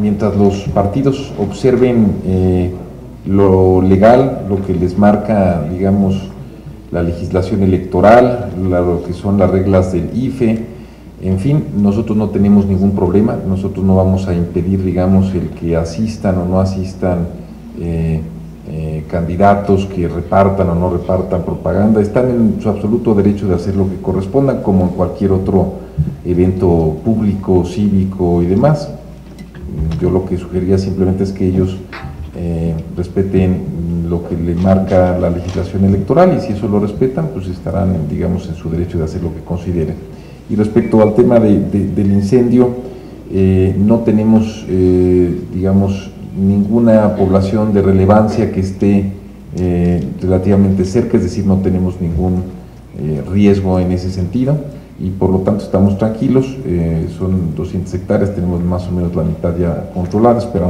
Mientras los partidos observen eh, lo legal, lo que les marca, digamos, la legislación electoral, lo que son las reglas del IFE, en fin, nosotros no tenemos ningún problema, nosotros no vamos a impedir, digamos, el que asistan o no asistan eh, eh, candidatos que repartan o no repartan propaganda, están en su absoluto derecho de hacer lo que corresponda, como en cualquier otro evento público, cívico y demás. Yo lo que sugeriría simplemente es que ellos eh, respeten lo que le marca la legislación electoral y si eso lo respetan, pues estarán, digamos, en su derecho de hacer lo que consideren. Y respecto al tema del incendio, eh, no tenemos, digamos, ninguna población de relevancia que esté relativamente cerca, es decir, no tenemos ningún riesgo en ese sentido y por lo tanto estamos tranquilos, son 200 hectáreas, tenemos más o menos la mitad ya controlada, esperamos